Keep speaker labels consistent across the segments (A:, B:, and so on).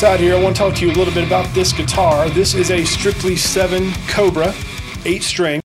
A: Todd here. I want to talk to you a little bit about this guitar. This is a Strictly 7 Cobra 8 string.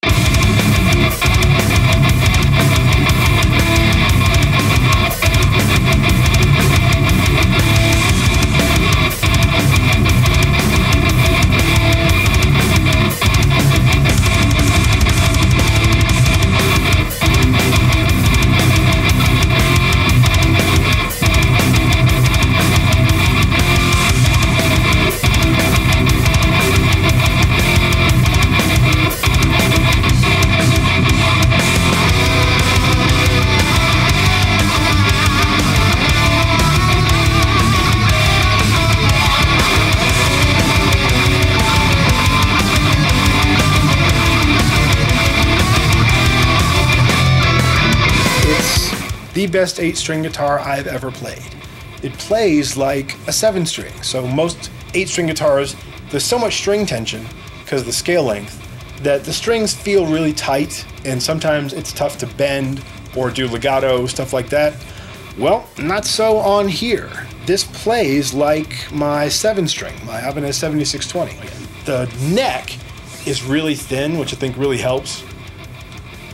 A: The best eight string guitar I've ever played. It plays like a seven string. So most eight string guitars, there's so much string tension because of the scale length that the strings feel really tight and sometimes it's tough to bend or do legato, stuff like that. Well, not so on here. This plays like my seven string, my Ibanez 7620. The neck is really thin, which I think really helps.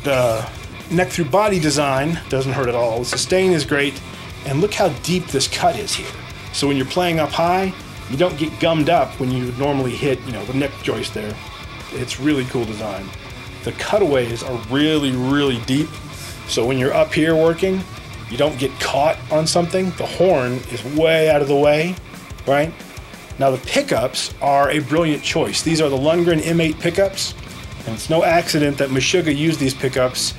A: The neck through body design doesn't hurt at all. The sustain is great, and look how deep this cut is here. So when you're playing up high, you don't get gummed up when you normally hit, you know, the neck joist there. It's really cool design. The cutaways are really, really deep. So when you're up here working, you don't get caught on something. The horn is way out of the way, right? Now the pickups are a brilliant choice. These are the Lundgren M8 pickups, and it's no accident that Meshuggah used these pickups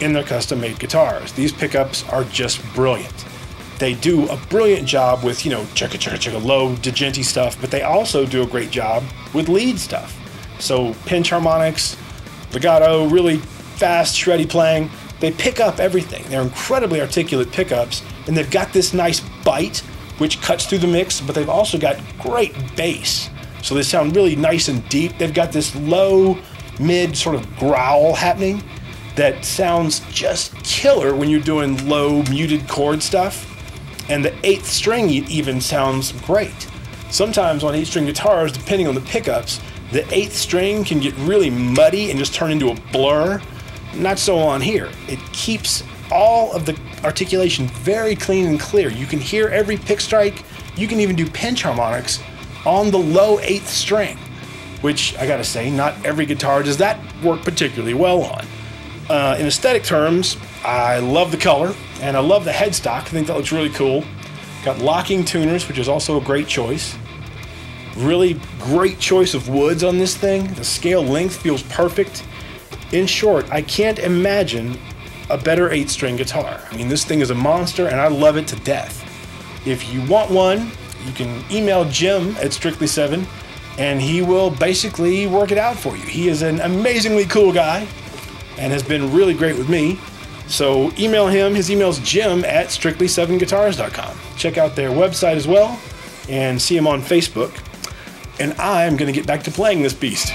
A: in their custom made guitars. These pickups are just brilliant. They do a brilliant job with, you know, chugga chugga chugga low djenti stuff, but they also do a great job with lead stuff. So pinch harmonics, legato, really fast, shreddy playing. They pick up everything. They're incredibly articulate pickups, and they've got this nice bite which cuts through the mix, but they've also got great bass. So they sound really nice and deep. They've got this low, mid sort of growl happening that sounds just killer when you're doing low muted chord stuff. And the eighth string even sounds great. Sometimes on eight string guitars, depending on the pickups, the eighth string can get really muddy and just turn into a blur. Not so on here. It keeps all of the articulation very clean and clear. You can hear every pick strike. You can even do pinch harmonics on the low eighth string, which I gotta say, not every guitar does that work particularly well on. Uh, in aesthetic terms, I love the color and I love the headstock. I think that looks really cool. Got locking tuners, which is also a great choice. Really great choice of woods on this thing. The scale length feels perfect. In short, I can't imagine a better eight string guitar. I mean, this thing is a monster and I love it to death. If you want one, you can email Jim at Strictly7 and he will basically work it out for you. He is an amazingly cool guy and has been really great with me. So email him. His email is jim at strictly7guitars.com. Check out their website as well and see him on Facebook. And I'm going to get back to playing this beast.